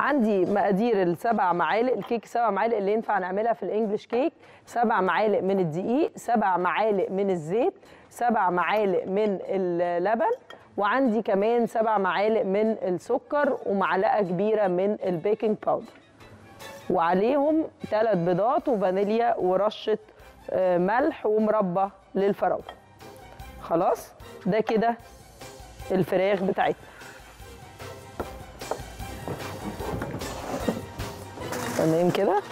عندي مقادير السبع معالق الكيك سبع معالق اللي ينفع نعملها في ال English cake سبع معالق من الدقيق سبع معالق من الزيت سبع معالق من اللبن وعندي كمان سبع معالق من السكر ومعلقة كبيرة من ال baking powder وعليهم ثلاث بيضات وفانيليا ورشة آه، ملح ومربى للفراولة. خلاص؟ ده كده الفراخ بتاعتنا. تمام كده؟